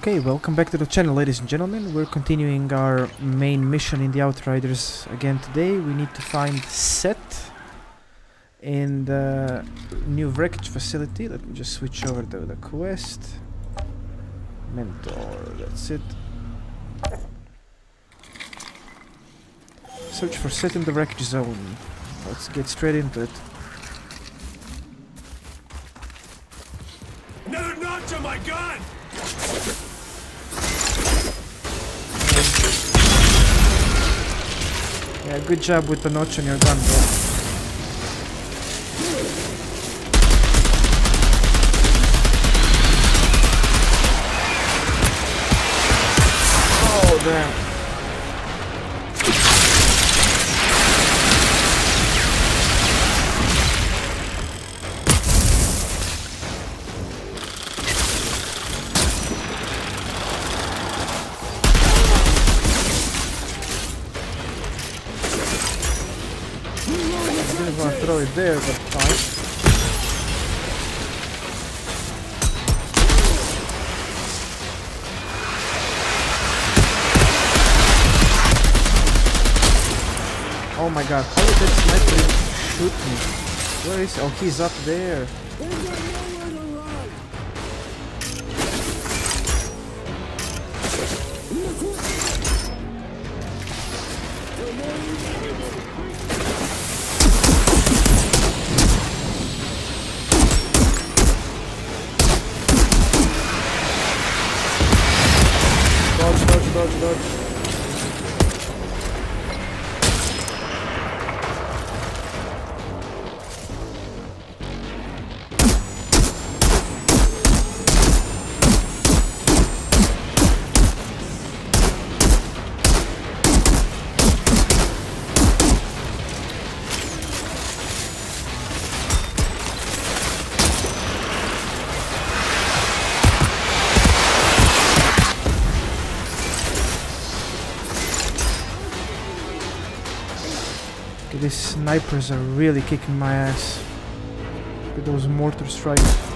Okay, welcome back to the channel ladies and gentlemen. We're continuing our main mission in the Outriders again today. We need to find Seth in the new wreckage facility. Let me just switch over to the quest. Mentor, that's it. Search for Seth in the wreckage zone. Let's get straight into it. Another notch on my gun! Yeah, good job with the notch on your gun, bro. Oh, damn. There, but fine. Oh my god, how did that sniper shoot me? Where is he? Oh, he's up there. Dodge, dodge. Snipers are really kicking my ass. With those mortar strikes.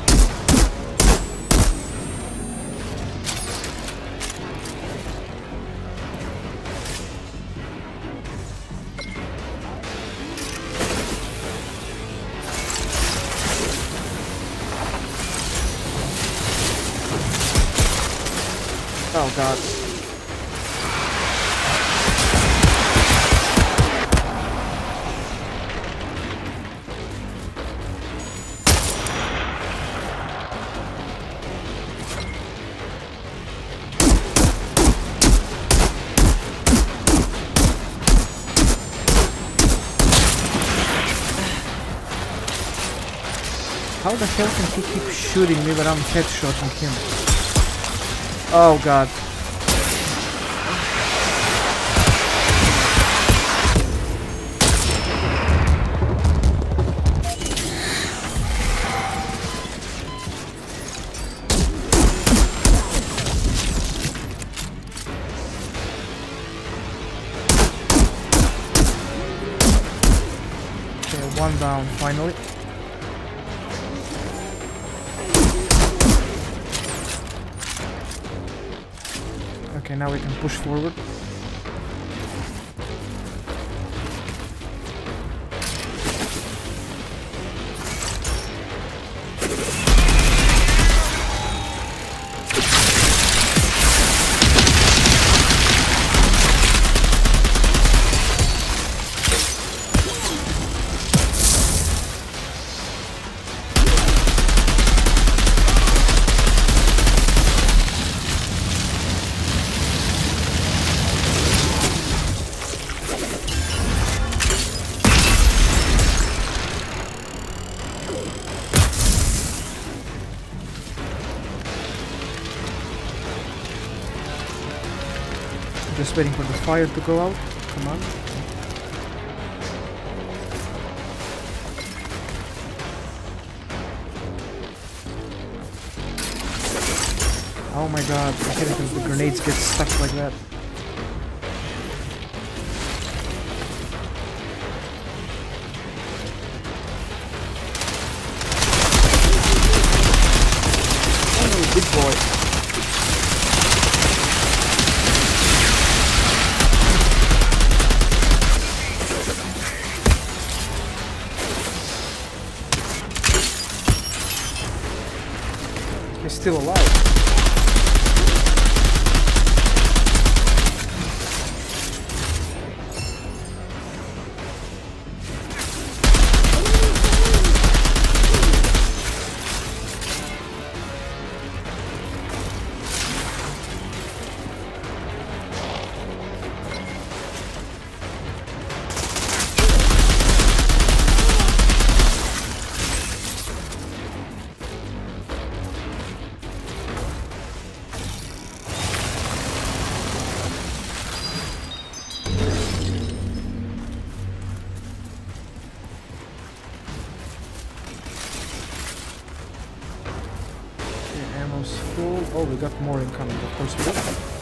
The hell can he keep shooting me when I'm headshotting him? Oh god. Okay, one down finally. Now we can push forward. Fire to go out. Come on. Oh my god, I hate it when the grenades get stuck like that. Pushing?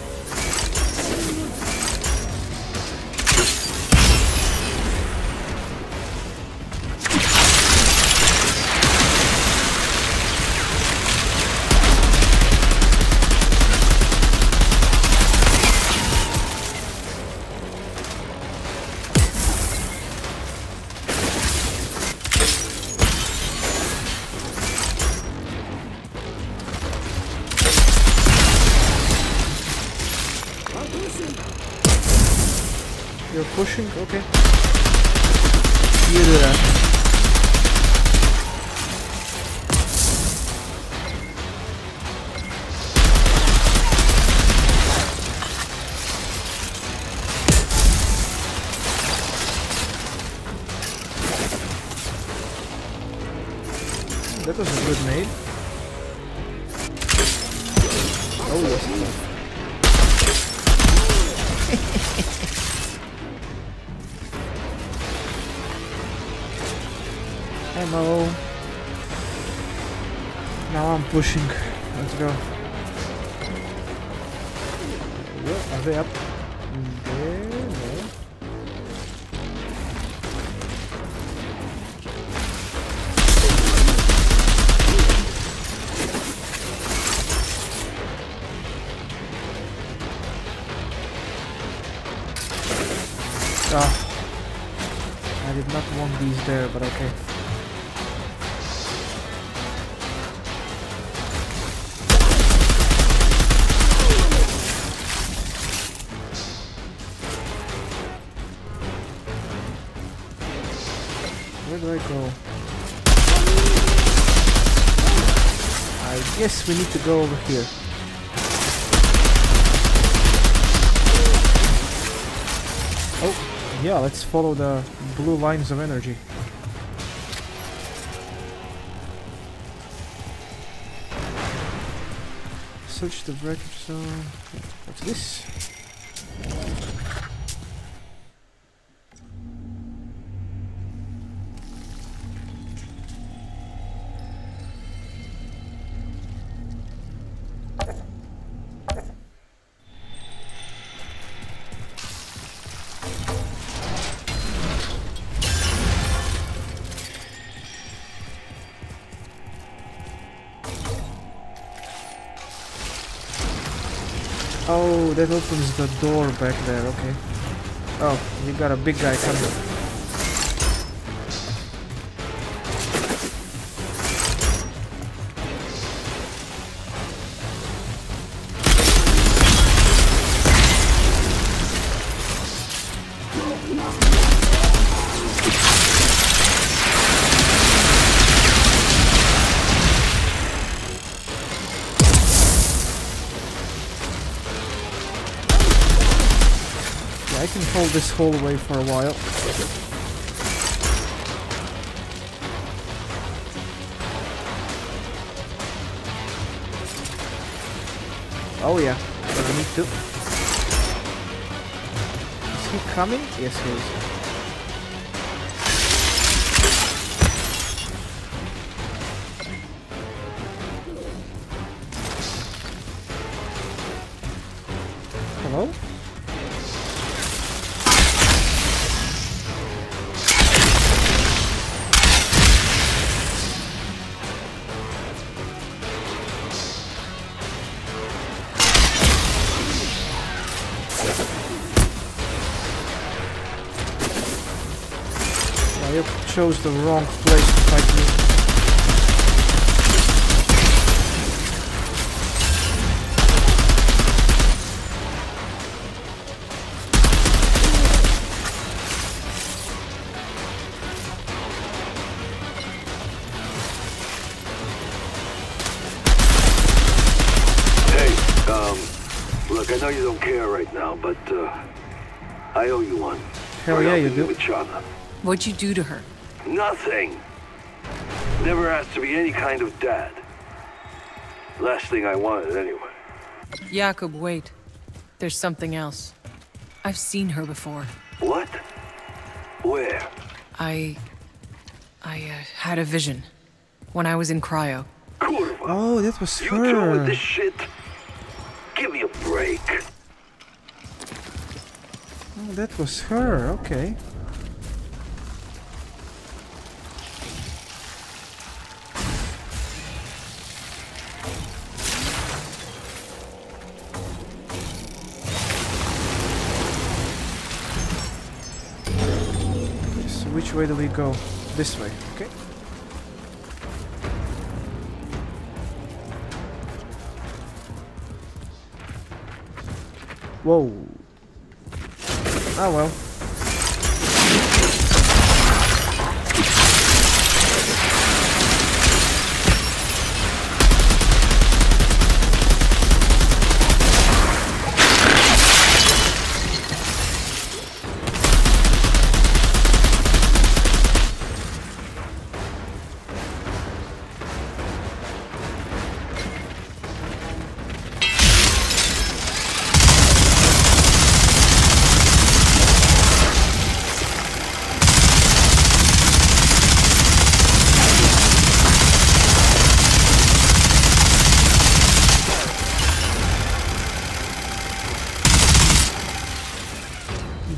You do that. There? No. Oh, I did not want these there, but okay. We need to go over here. Oh, yeah, let's follow the blue lines of energy. Search the wreckage zone. What's this? Oh, that opens the door back there, okay. Oh, you got a big guy coming. This away for a while. Oh yeah, doesn't need to. Is he coming? Yes he is. I chose the wrong place to fight you. Hey, um, look, I know you don't care right now, but, uh, I owe you one. Hell yeah, you do. What'd you do to her? Nothing. Never asked to be any kind of dad. Last thing I wanted, anyway. Jakub, wait. There's something else. I've seen her before. What? Where? I. I uh, had a vision. When I was in cryo. Kurva. Oh, that was you through with this shit? Give me a break. Oh, that was her. Okay. Which way do we go? This way. Okay. Whoa. Ah well.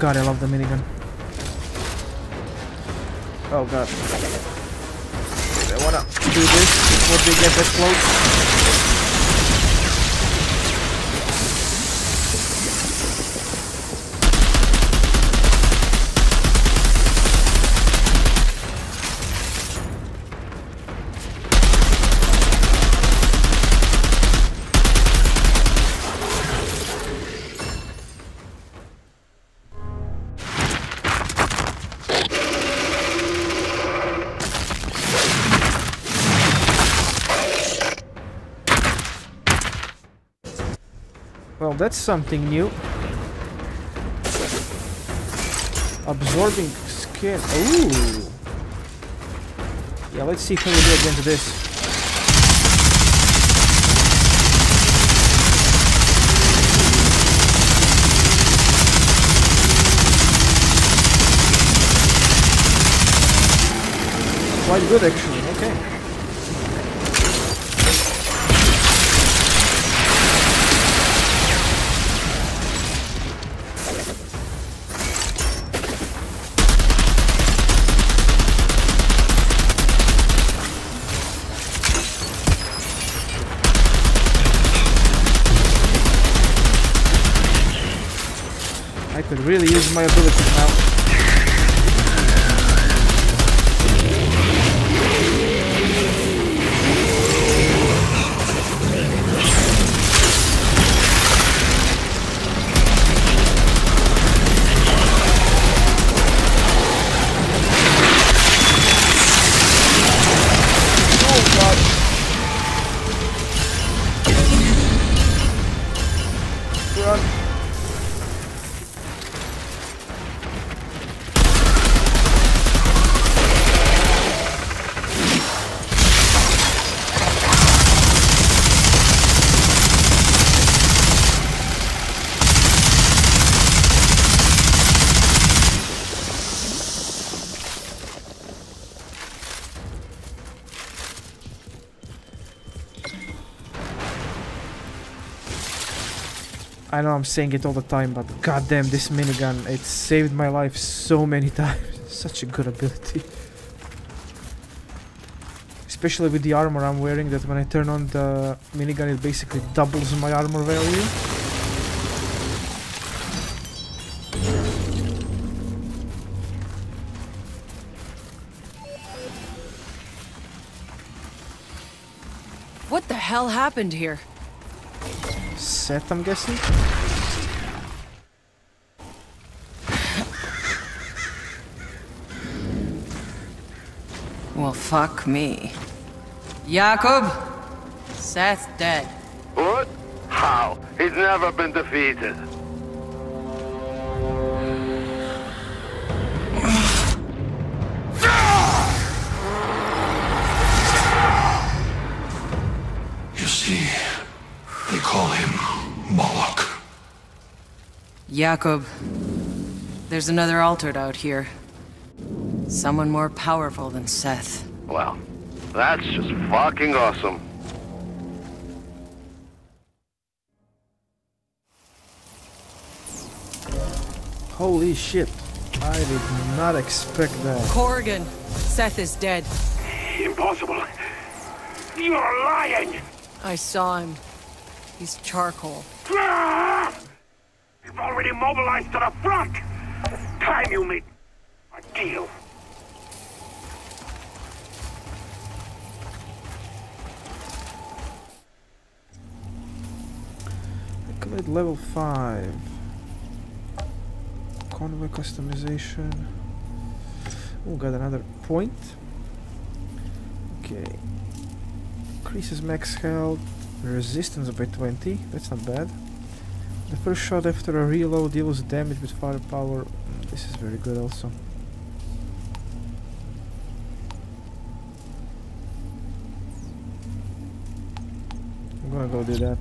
God, I love the minigun. Oh god. I wanna do this before they get that close. Well, that's something new. Absorbing skin. Ooh. Yeah, let's see how we do against this. Quite good actually, okay. мое было 15. I know I'm saying it all the time, but goddamn this minigun, it saved my life so many times. Such a good ability. Especially with the armor I'm wearing, that when I turn on the minigun it basically doubles my armor value. What the hell happened here? Seth, I'm guessing? Well, fuck me. Jakub? Seth's dead. What? How? He's never been defeated. They call him Moloch. Jakub. There's another altered out here. Someone more powerful than Seth. Well, that's just fucking awesome. Holy shit. I did not expect that. Corrigan! Seth is dead. Impossible. You're lying! I saw him. He's charcoal. You've already mobilized to the front! Time you made a deal. Accolade level 5. Convoy customization. Oh, got another point. Okay. Increases max health, resistance by 20. That's not bad. The first shot after a reload deals damage with firepower. Mm, This is very good also. I'm gonna go do that.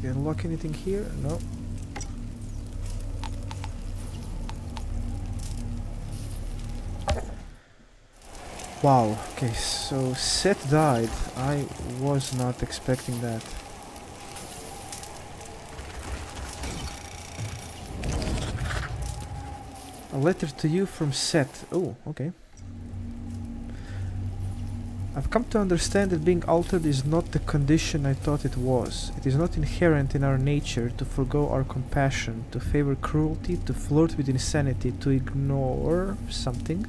Can unlock anything here? No. Wow, okay, so Seth died. I was not expecting that. A letter to you from Seth. Oh, okay. I've come to understand that being altered is not the condition I thought it was. It is not inherent in our nature to forego our compassion, to favor cruelty, to flirt with insanity, to ignore something.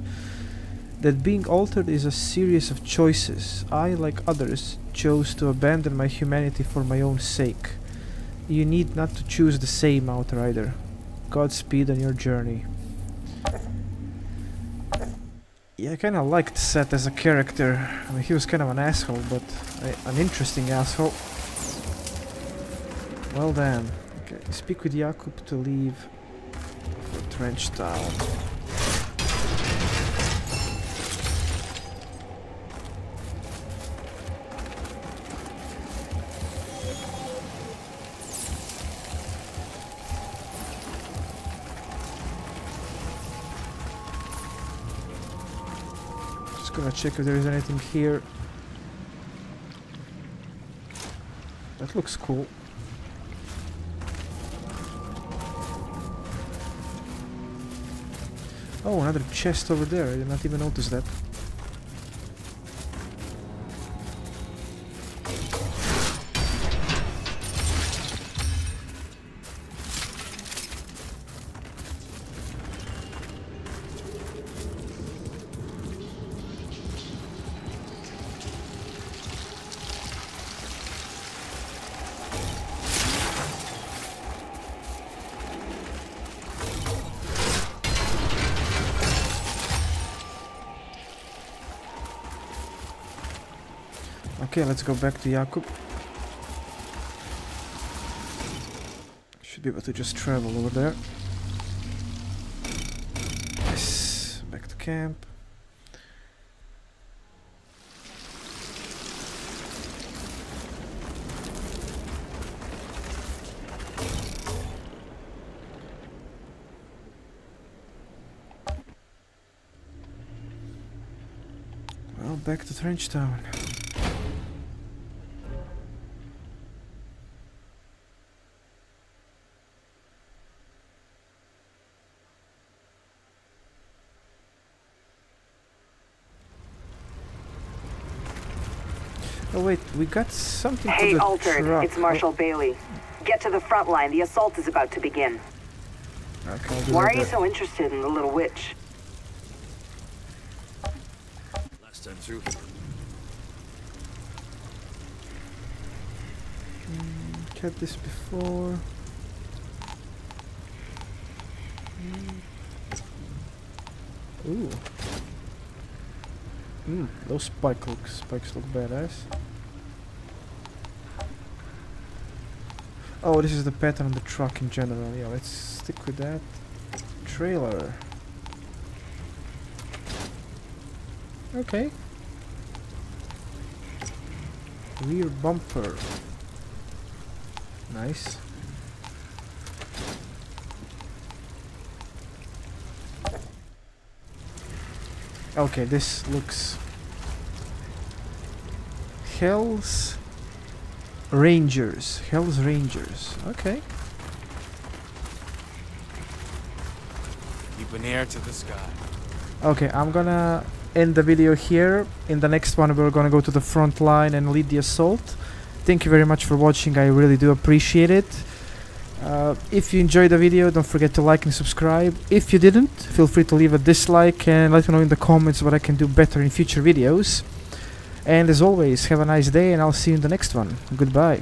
That being altered is a series of choices. I, like others, chose to abandon my humanity for my own sake. You need not to choose the same, Outrider. Godspeed on your journey. Yeah, I kind of liked Seth as a character. I mean, he was kind of an asshole, but an interesting asshole. Well then, okay, speak with Jakub to leave for Trench Town. Gonna check if there is anything here. That looks cool. Oh, another chest over there. I did not even notice that. Okay, let's go back to Jakub. Should be able to just travel over there. Yes, back to camp. Well, back to Trench Town. Got something Hey, to the Altered, truck. it's Marshal Bailey. Get to the front line. The assault is about to begin. Oh, okay, Why are you so interested in the little witch? Last time through. Had this before. Mm. Ooh. Hmm, those spike looks, spikes look badass. Oh, this is the pattern on the truck in general. Yeah, let's stick with that. Trailer. Okay. Rear bumper. Nice. Okay, this looks Hell's Rangers. Hell's Rangers. Okay. Keep an ear to the sky. Okay, I'm gonna end the video here. In the next one, we're gonna go to the front line and lead the assault. Thank you very much for watching. I really do appreciate it. Uh, if you enjoyed the video, don't forget to like and subscribe. If you didn't, feel free to leave a dislike and let me know in the comments what I can do better in future videos. And as always, have a nice day and I'll see you in the next one. Goodbye.